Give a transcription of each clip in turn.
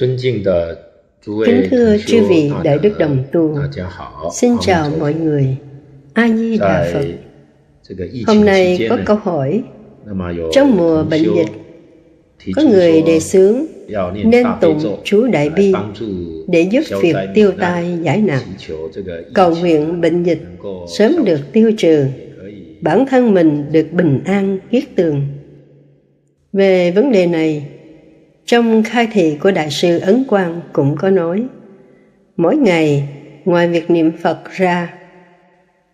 Kính thưa chư vị Đại Đức Đồng Tu, xin chào mọi người. A Di Đà Phật. Hôm nay có câu hỏi. Trong mùa bệnh dịch, có người đề xướng nên tụng chú Đại Bi để giúp việc tiêu tai giải nạn, cầu nguyện bệnh dịch sớm được tiêu trừ, bản thân mình được bình an kiết tường. Về vấn đề này, trong khai thị của Đại sư Ấn Quang cũng có nói, mỗi ngày ngoài việc niệm Phật ra,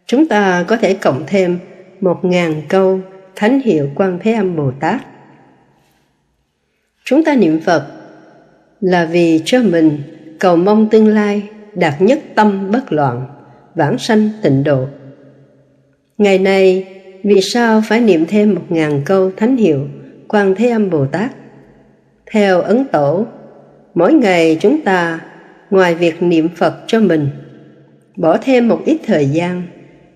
chúng ta có thể cộng thêm một ngàn câu thánh hiệu Quan Thế Âm Bồ Tát. Chúng ta niệm Phật là vì cho mình cầu mong tương lai đạt nhất tâm bất loạn, vãng sanh tịnh độ. Ngày nay, vì sao phải niệm thêm một ngàn câu thánh hiệu Quan Thế Âm Bồ Tát? Theo Ấn Tổ, mỗi ngày chúng ta ngoài việc niệm Phật cho mình, bỏ thêm một ít thời gian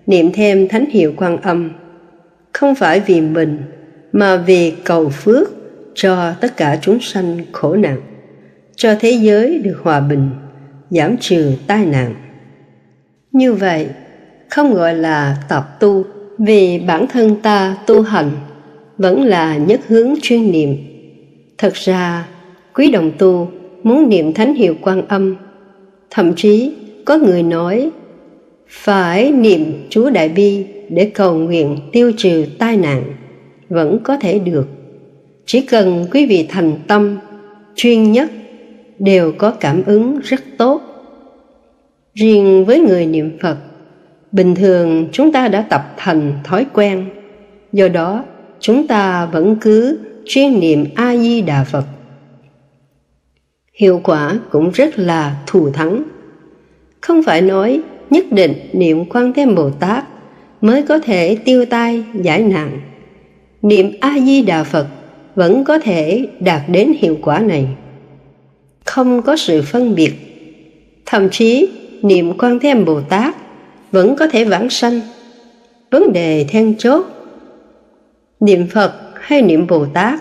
niệm thêm thánh hiệu Quan Âm, không phải vì mình mà vì cầu phước cho tất cả chúng sanh khổ nạn, cho thế giới được hòa bình, giảm trừ tai nạn. Như vậy, không gọi là tập tu vì bản thân ta tu hành vẫn là nhất hướng chuyên niệm. Thật ra, quý đồng tu muốn niệm thánh hiệu quan âm, thậm chí có người nói phải niệm chúa Đại Bi để cầu nguyện tiêu trừ tai nạn, vẫn có thể được. Chỉ cần quý vị thành tâm, chuyên nhất, đều có cảm ứng rất tốt. Riêng với người niệm Phật, bình thường chúng ta đã tập thành thói quen, do đó chúng ta vẫn cứ chuyên niệm A Di Đà Phật. Hiệu quả cũng rất là thù thắng. Không phải nói nhất định niệm Quan Thế Bồ Tát mới có thể tiêu tai giải nạn. Niệm A Di Đà Phật vẫn có thể đạt đến hiệu quả này. Không có sự phân biệt. Thậm chí niệm Quan Thế Âm Bồ Tát vẫn có thể vãng sanh. Vấn đề then chốt niệm Phật hay niệm Bồ Tát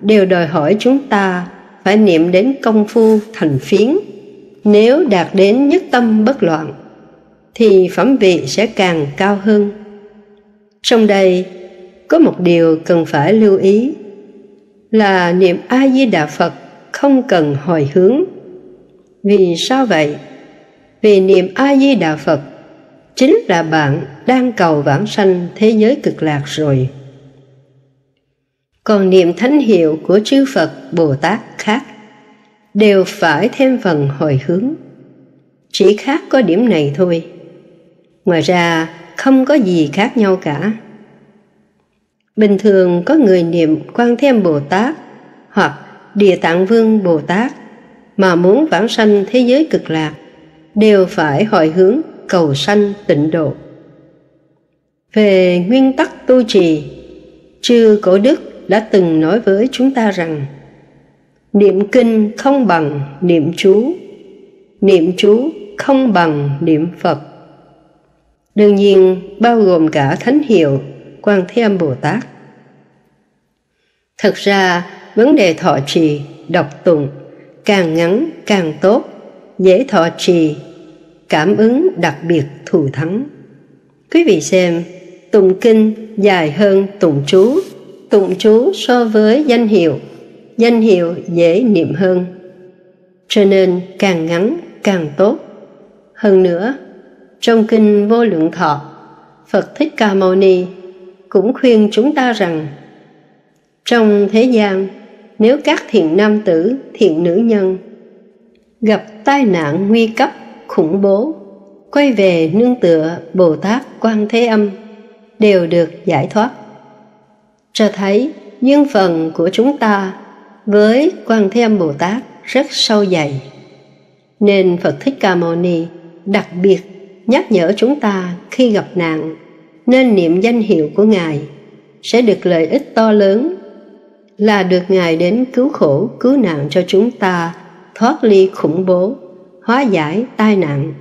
đều đòi hỏi chúng ta phải niệm đến công phu thành phiến. Nếu đạt đến nhất tâm bất loạn, thì phẩm vị sẽ càng cao hơn. Trong đây có một điều cần phải lưu ý là niệm A Di Đà Phật không cần hồi hướng. Vì sao vậy? Vì niệm A Di Đà Phật chính là bạn đang cầu vãng sanh thế giới cực lạc rồi. Còn niệm thánh hiệu của chư Phật Bồ Tát khác đều phải thêm phần hồi hướng. Chỉ khác có điểm này thôi. Ngoài ra không có gì khác nhau cả. Bình thường có người niệm Quan Thêm Bồ Tát hoặc Địa Tạng Vương Bồ Tát mà muốn vãng sanh thế giới cực lạc đều phải hồi hướng cầu sanh tịnh độ. Về nguyên tắc tu trì, chư Cổ Đức đã từng nói với chúng ta rằng niệm kinh không bằng niệm chú, niệm chú không bằng niệm Phật. Đương nhiên bao gồm cả thánh hiệu Quan Thế Âm Bồ Tát. Thật ra, vấn đề thọ trì, đọc tụng càng ngắn càng tốt, dễ thọ trì, cảm ứng đặc biệt thù thắng. Quý vị xem, tụng kinh dài hơn tụng chú, tụng chú so với danh hiệu, danh hiệu dễ niệm hơn. Cho nên càng ngắn càng tốt. Hơn nữa, trong kinh Vô Lượng Thọ, Phật Thích Ca Mâu Ni cũng khuyên chúng ta rằng trong thế gian, nếu các thiện nam tử, thiện nữ nhân gặp tai nạn nguy cấp, khủng bố, quay về nương tựa Bồ Tát Quan Thế Âm đều được giải thoát. Cho thấy duyên phần của chúng ta với Quan Thế Âm Bồ Tát rất sâu dày. Nên Phật Thích Ca Mâu Ni đặc biệt nhắc nhở chúng ta khi gặp nạn nên niệm danh hiệu của Ngài sẽ được lợi ích to lớn là được Ngài đến cứu khổ, cứu nạn cho chúng ta thoát ly khủng bố, hóa giải tai nạn.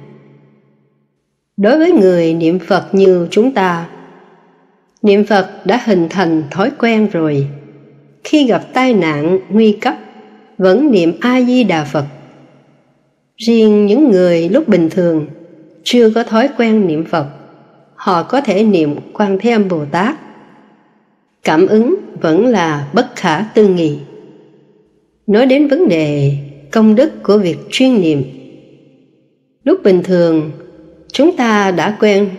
Đối với người niệm Phật như chúng ta, niệm Phật đã hình thành thói quen rồi. Khi gặp tai nạn nguy cấp, vẫn niệm a di đà phật. Riêng những người lúc bình thường chưa có thói quen niệm phật họ có thể niệm quan thế âm bồ tát cảm ứng vẫn là bất khả tư nghị. Nói đến vấn đề công đức của việc chuyên niệm lúc bình thường chúng ta đã quen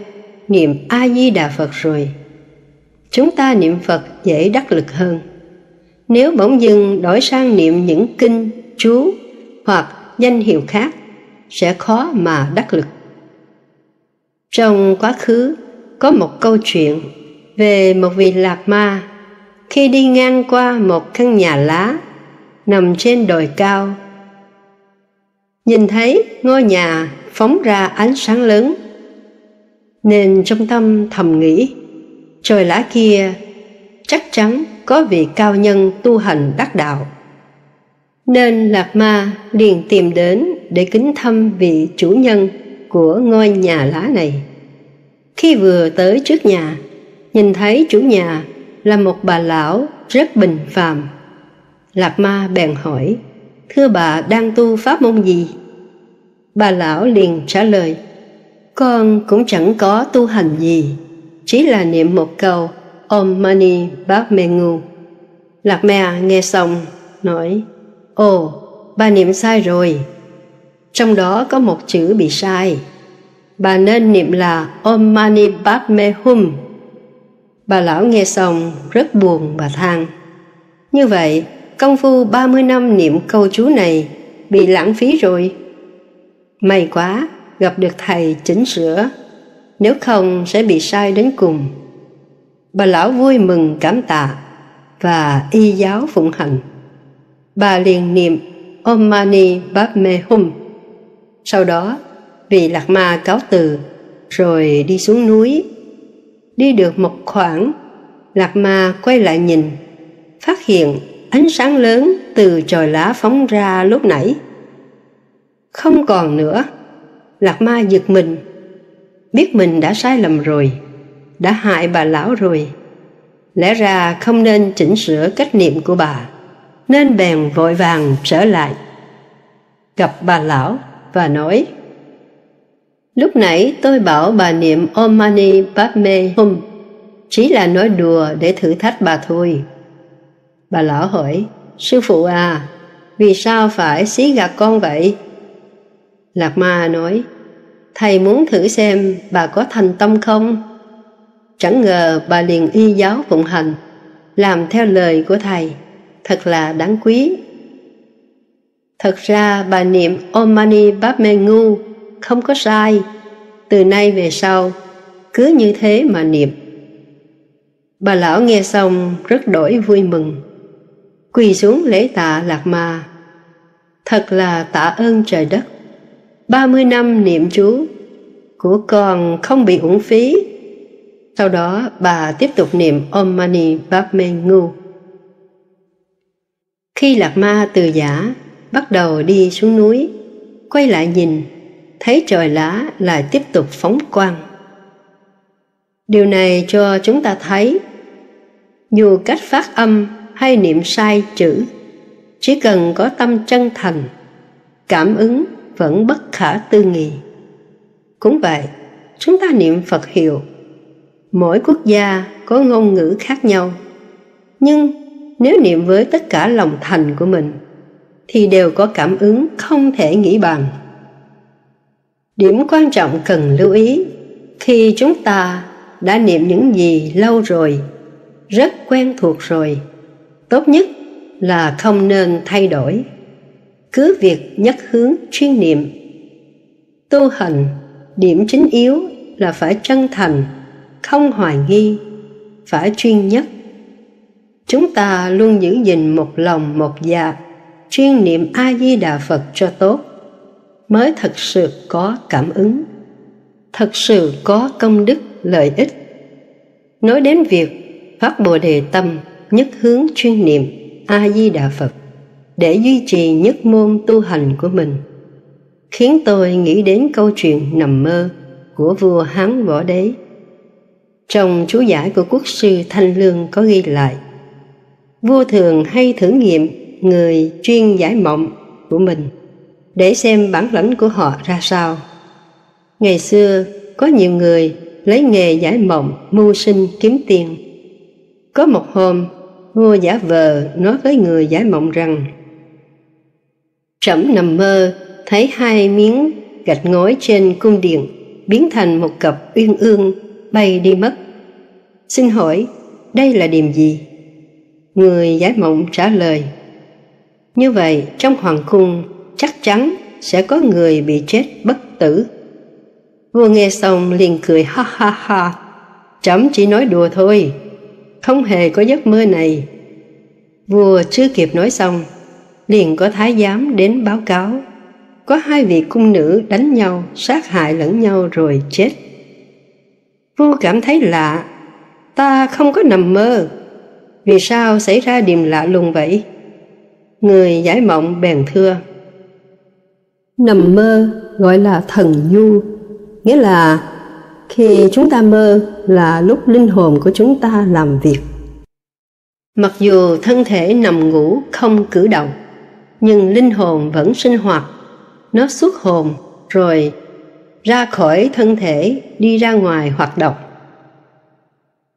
niệm a di đà phật rồi chúng ta niệm phật dễ đắc lực hơn. Nếu bỗng dưng đổi sang niệm những kinh, chú hoặc danh hiệu khác, sẽ khó mà đắc lực. Trong quá khứ, có một câu chuyện về một vị lạc ma. Khi đi ngang qua một căn nhà lá nằm trên đồi cao, nhìn thấy ngôi nhà phóng ra ánh sáng lớn, nên trong tâm thầm nghĩ trời lá kia, chắc chắn có vị cao nhân tu hành đắc đạo. Nên lạc ma liền tìm đến để kính thăm vị chủ nhân của ngôi nhà lá này. Khi vừa tới trước nhà, nhìn thấy chủ nhà là một bà lão rất bình phàm. Lạc ma bèn hỏi, thưa bà đang tu pháp môn gì? Bà lão liền trả lời, con cũng chẳng có tu hành gì chỉ là niệm một câu Om Mani Padme Hu. Lạc Mẹ nghe xong, nói, Ồ, bà niệm sai rồi. Trong đó có một chữ bị sai. Bà nên niệm là Om Mani Padme Hum. Bà lão nghe xong rất buồn và than. Như vậy, công phu 30 năm niệm câu chú này bị lãng phí rồi. May quá, gặp được thầy chỉnh sửa, nếu không sẽ bị sai đến cùng. Bà lão vui mừng cảm tạ và y giáo phụng hành bà liền niệm, Om Mani Padme Hum sau đó, vị lạc ma cáo từ, rồi đi xuống núi. Đi được một khoảng, lạc ma quay lại nhìn, phát hiện ánh sáng lớn từ trời lá phóng ra lúc nãy. Không còn nữa, lạc ma giật mình biết mình đã sai lầm rồi, đã hại bà lão rồi. Lẽ ra không nên chỉnh sửa cách niệm của bà, nên bèn vội vàng trở lại. Gặp bà lão và nói, lúc nãy tôi bảo bà niệm om mani padme hum, chỉ là nói đùa để thử thách bà thôi. Bà lão hỏi, sư phụ à vì sao phải xí gạt con vậy? Lạc ma nói thầy muốn thử xem bà có thành tâm không? Chẳng ngờ bà liền y giáo phụng hành, làm theo lời của thầy. Thật là đáng quý. Thật ra bà niệm om mani padme ngu không có sai. Từ nay về sau, cứ như thế mà niệm. Bà lão nghe xong rất đổi vui mừng. Quỳ xuống lễ tạ lạc ma. Thật là tạ ơn trời đất ba mươi năm niệm chú của con không bị uổng phí sau đó bà tiếp tục niệm Om Mani Padme Ngu. Khi Lạc Ma từ giả bắt đầu đi xuống núi, quay lại nhìn, thấy trời lá lại tiếp tục phóng quang. Điều này cho chúng ta thấy, dù cách phát âm hay niệm sai chữ, chỉ cần có tâm chân thành, cảm ứng vẫn bất khả tư nghị. Cũng vậy, chúng ta niệm Phật hiệu. Mỗi quốc gia có ngôn ngữ khác nhau. Nhưng nếu niệm với tất cả lòng thành của mình thì đều có cảm ứng không thể nghĩ bàn. Điểm quan trọng cần lưu ý khi chúng ta đã niệm những gì lâu rồi rất quen thuộc rồi tốt nhất là không nên thay đổi cứ việc nhất hướng chuyên niệm. Tu hành điểm chính yếu là phải chân thành, không hoài nghi, phải chuyên nhất chúng ta luôn giữ gìn một lòng một dạ chuyên niệm a di đà phật cho tốt, mới thật sự có cảm ứng, thật sự có công đức, lợi ích. Nói đến việc phát bồ đề tâm nhất hướng chuyên niệm a di đà phật để duy trì nhất môn tu hành của mình khiến tôi nghĩ đến câu chuyện nằm mơ của vua hán võ đế trong chú giải của quốc sư Thanh Lương có ghi lại Vua thường hay thử nghiệm người chuyên giải mộng của mình để xem bản lãnh của họ ra sao. Ngày xưa, có nhiều người lấy nghề giải mộng mưu sinh kiếm tiền. Có một hôm, vua giả vờ nói với người giải mộng rằng Trẫm nằm mơ thấy hai miếng gạch ngói trên cung điện biến thành một cặp uyên ương bay đi mất. Xin hỏi, đây là điểm gì? Người giải mộng trả lời Như vậy, trong hoàng cung chắc chắn sẽ có người bị chết bất tử. Vua nghe xong liền cười ha ha ha, trẫm chỉ nói đùa thôi, không hề có giấc mơ này. Vua chưa kịp nói xong, liền có thái giám đến báo cáo. Có hai vị cung nữ đánh nhau, sát hại lẫn nhau rồi chết. Vua cảm thấy lạ, ta không có nằm mơ. Vì sao xảy ra điềm lạ lùng vậy? Người giải mộng bèn thưa. Nằm mơ gọi là thần du, nghĩa là khi chúng ta mơ là lúc linh hồn của chúng ta làm việc. Mặc dù thân thể nằm ngủ không cử động, nhưng linh hồn vẫn sinh hoạt. Nó xuất hồn rồi ra khỏi thân thể đi ra ngoài hoạt động.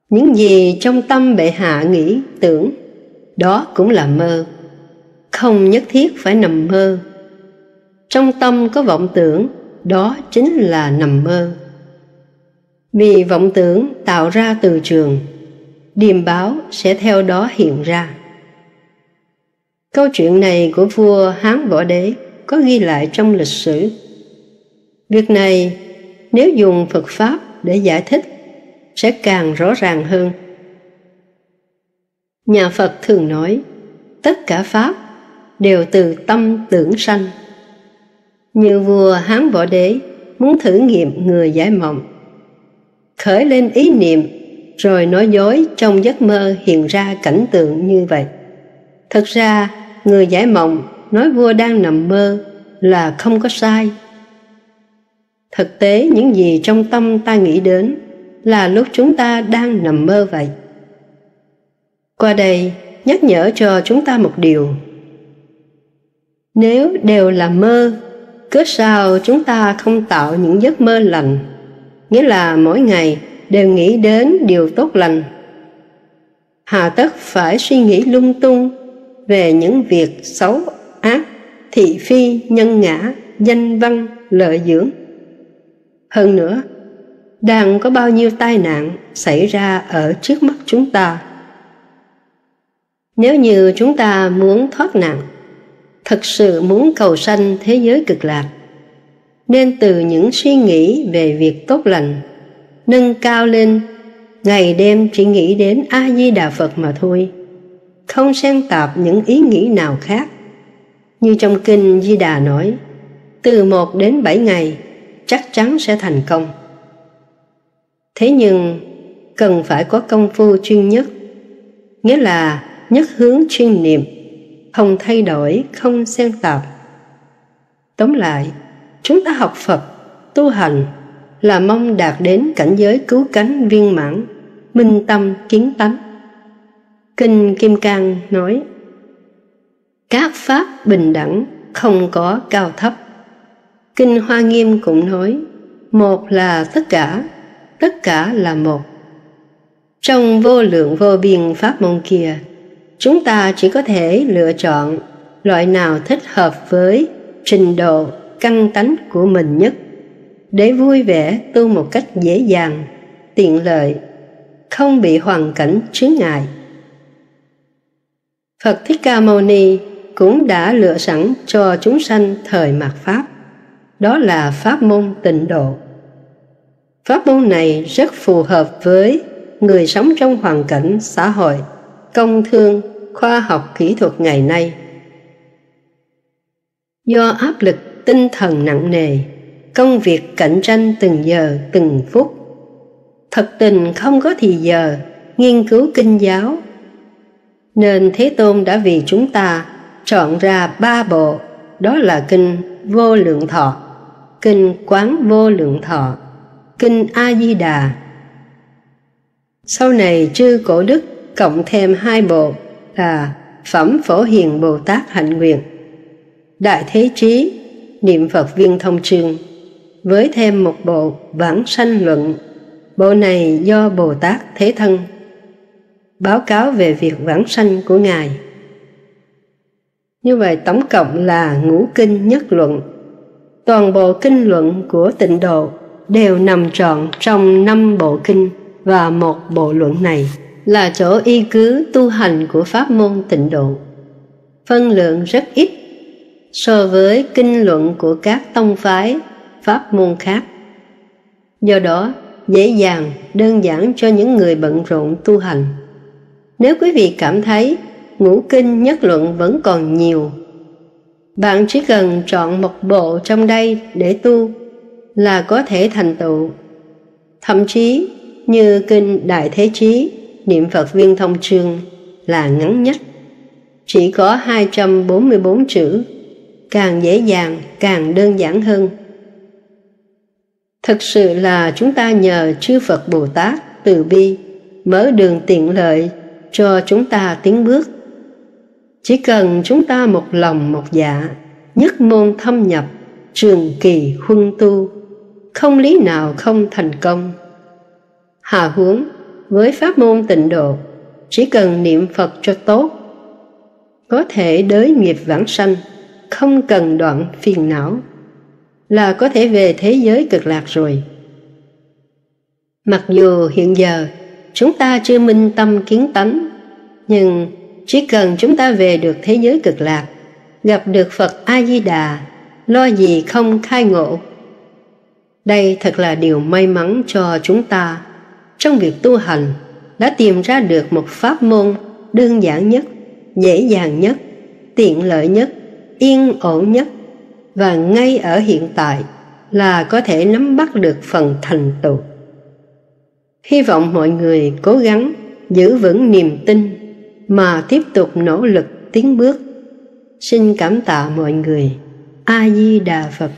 Những gì trong tâm bệ hạ nghĩ tưởng, đó cũng là mơ. Không nhất thiết phải nằm mơ trong tâm có vọng tưởng đó chính là nằm mơ vì vọng tưởng tạo ra từ trường điềm báo sẽ theo đó hiện ra câu chuyện này của vua hán võ đế có ghi lại trong lịch sử việc này nếu dùng phật pháp để giải thích sẽ càng rõ ràng hơn nhà phật thường nói tất cả pháp đều từ tâm tưởng sanh như vua Hán Võ Đế muốn thử nghiệm người giải mộng. Khởi lên ý niệm rồi nói dối trong giấc mơ hiện ra cảnh tượng như vậy. Thật ra, người giải mộng nói vua đang nằm mơ là không có sai. Thực tế, những gì trong tâm ta nghĩ đến là lúc chúng ta đang nằm mơ vậy. Qua đây, nhắc nhở cho chúng ta một điều. Nếu đều là mơ, cớ sao chúng ta không tạo những giấc mơ lành nghĩa là mỗi ngày đều nghĩ đến điều tốt lành hà tất phải suy nghĩ lung tung về những việc xấu, ác, thị phi, nhân ngã, danh văn, lợi dưỡng. Hơn nữa đang có bao nhiêu tai nạn xảy ra ở trước mắt chúng ta? Nếu như chúng ta muốn thoát nạn thật sự muốn cầu sanh thế giới cực lạc, nên từ những suy nghĩ về việc tốt lành, nâng cao lên, ngày đêm chỉ nghĩ đến a di đà phật mà thôi không xen tạp những ý nghĩ nào khác như trong kinh di đà nói từ một đến bảy ngày chắc chắn sẽ thành công thế nhưng cần phải có công phu chuyên nhất nghĩa là nhất hướng chuyên niệm không thay đổi, không xen tạp. Tóm lại, chúng ta học Phật, tu hành là mong đạt đến cảnh giới cứu cánh viên mãn, minh tâm kiến tánh. Kinh Kim Cang nói, các pháp bình đẳng không có cao thấp. Kinh Hoa Nghiêm cũng nói, một là tất cả, tất cả là một. Trong vô lượng vô biên pháp môn kia, chúng ta chỉ có thể lựa chọn loại nào thích hợp với trình độ căn tánh của mình nhất để vui vẻ tu một cách dễ dàng tiện lợi không bị hoàn cảnh chướng ngại phật thích ca mâu ni cũng đã lựa sẵn cho chúng sanh thời mạt pháp đó là pháp môn tịnh độ pháp môn này rất phù hợp với người sống trong hoàn cảnh xã hội công thương, khoa học kỹ thuật ngày nay. Do áp lực tinh thần nặng nề, công việc cạnh tranh từng giờ từng phút, thật tình không có thì giờ nghiên cứu kinh giáo, nên Thế Tôn đã vì chúng ta chọn ra ba bộ, đó là kinh Vô Lượng Thọ, kinh Quán Vô Lượng Thọ, kinh A Di Đà. Sau này chư cổ đức cộng thêm hai bộ là Phẩm Phổ Hiền Bồ Tát Hạnh Nguyện Đại Thế Trí Niệm Phật Viên Thông Chương với thêm một bộ Vãng Sanh Luận Bộ này do Bồ Tát Thế Thân báo cáo về việc vãng sanh của Ngài. Như vậy tổng cộng là ngũ kinh nhất luận. Toàn bộ kinh luận của tịnh độ đều nằm trọn trong năm bộ kinh và một bộ luận này là chỗ y cứ tu hành của pháp môn tịnh độ. Phân lượng rất ít so với kinh luận của các tông phái pháp môn khác. Do đó, dễ dàng, đơn giản cho những người bận rộn tu hành. Nếu quý vị cảm thấy ngũ kinh nhất luận vẫn còn nhiều, bạn chỉ cần chọn một bộ trong đây để tu là có thể thành tựu. Thậm chí như kinh Đại Thế Chí, Niệm Phật Viên Thông Chương là ngắn nhất, chỉ có 244 chữ, càng dễ dàng, càng đơn giản hơn. Thực sự là chúng ta nhờ chư Phật Bồ Tát từ bi mở đường tiện lợi cho chúng ta tiến bước. Chỉ cần chúng ta một lòng một dạ, nhất môn thâm nhập, trường kỳ huân tu, không lý nào không thành công. Hà huống với pháp môn tịnh độ, chỉ cần niệm Phật cho tốt, có thể đới nghiệp vãng sanh, không cần đoạn phiền não, là có thể về thế giới cực lạc rồi. Mặc dù hiện giờ chúng ta chưa minh tâm kiến tánh, nhưng chỉ cần chúng ta về được thế giới cực lạc, gặp được Phật A-di-đà, lo gì không khai ngộ. Đây thật là điều may mắn cho chúng ta trong việc tu hành đã tìm ra được một pháp môn đơn giản nhất, dễ dàng nhất, tiện lợi nhất, yên ổn nhất và ngay ở hiện tại là có thể nắm bắt được phần thành tựu. Hy vọng mọi người cố gắng giữ vững niềm tin mà tiếp tục nỗ lực tiến bước. Xin cảm tạ mọi người. A Di Đà Phật.